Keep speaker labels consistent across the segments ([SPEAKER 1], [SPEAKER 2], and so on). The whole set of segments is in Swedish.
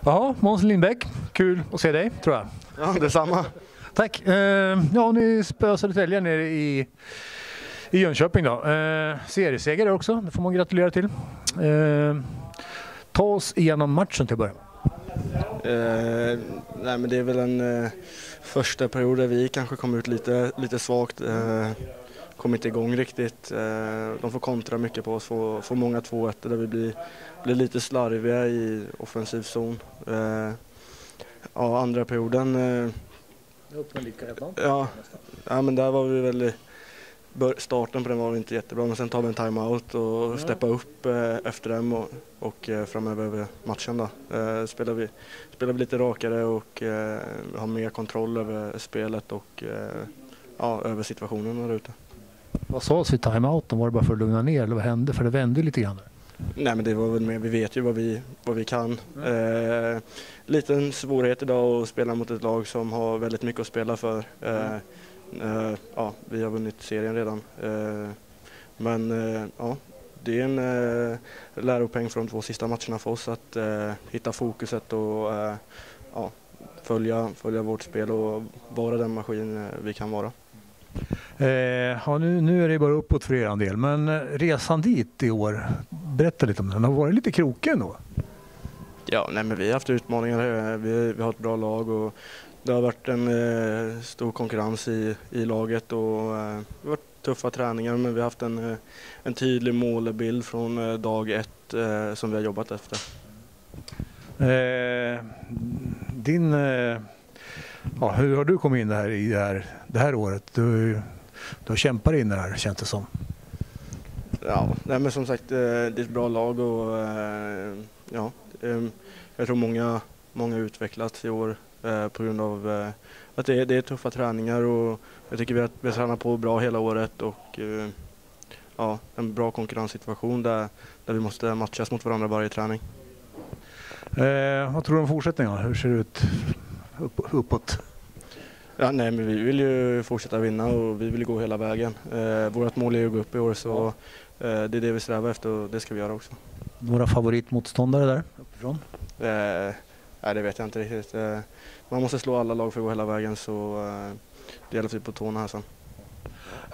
[SPEAKER 1] Jaha, Måns Lindbäck, kul att se dig tror jag.
[SPEAKER 2] Ja, detsamma.
[SPEAKER 1] Tack. Eh, ja, ni spöade Södertälje nere i, i Jönköping då. Eh, serieseger också, det får man gratulera till. Eh, ta oss igenom matchen till att börja
[SPEAKER 2] eh, Nej men det är väl en eh, första period där vi kanske kom ut lite, lite svagt. Eh, kom inte igång riktigt. Eh, de får kontra mycket på oss, får, får många 2-1 där vi blir, blir lite slarviga i offensiv zon. Eh, ja, andra perioden eh, Ja, ja, men där var vi väl starten på den var inte jättebra men sen tar vi en timeout och mm. steppar upp efter den och, och framöver över matchen då. Spelar, vi, spelar vi lite rakare och har mer kontroll över spelet och ja, över situationen där ute.
[SPEAKER 1] Vad sades vid timeouten? Var det bara för att lugna ner eller vad hände? För det vände lite grann.
[SPEAKER 2] Nej men det var väl mer, vi vet ju vad vi, vad vi kan. Mm. Eh, liten svårighet idag att spela mot ett lag som har väldigt mycket att spela för. Eh, eh, ja, vi har vunnit serien redan. Eh, men eh, ja, det är en eh, läropeng för de två sista matcherna för oss att eh, hitta fokuset och eh, ja, följa, följa vårt spel och vara den maskin eh, vi kan vara.
[SPEAKER 1] Eh, ja, nu, nu är det bara uppåt för er del, men resan dit i år, berätta lite om den. Har varit lite krokig ändå?
[SPEAKER 2] Ja, nej, men vi har haft utmaningar. Vi, vi har ett bra lag och det har varit en eh, stor konkurrens i, i laget och eh, det har varit tuffa träningar men vi har haft en, eh, en tydlig målbild från eh, dag ett eh, som vi har jobbat efter.
[SPEAKER 1] Eh, din, ja, hur har du kommit in det här, i det här, det här året? Du, du har kämpat in det här känns det som.
[SPEAKER 2] Ja, nej, men som sagt det är ett bra lag och ja, jag tror många, många utvecklats i år eh, på grund av eh, att det är, det är tuffa träningar och jag tycker vi har, vi har tränat på bra hela året och eh, ja, en bra konkurrenssituation där, där vi måste matchas mot varandra varje träning.
[SPEAKER 1] Eh, vad tror du om fortsättningen? Hur ser det ut upp, uppåt?
[SPEAKER 2] Ja, nej, men vi vill ju fortsätta vinna och vi vill gå hela vägen. Eh, vårt mål är att gå upp i år så eh, det är det vi strävar efter och det ska vi göra också.
[SPEAKER 1] Några favoritmotståndare där uppifrån?
[SPEAKER 2] Eh, nej, det vet jag inte riktigt. Eh, man måste slå alla lag för att gå hela vägen så eh, det gäller att vi på tårna här sen.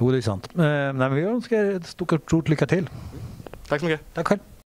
[SPEAKER 1] Jo, det är sant. Eh, nej, men vi önskar er ett stort lycka till.
[SPEAKER 2] Tack så mycket.
[SPEAKER 1] Tack själv.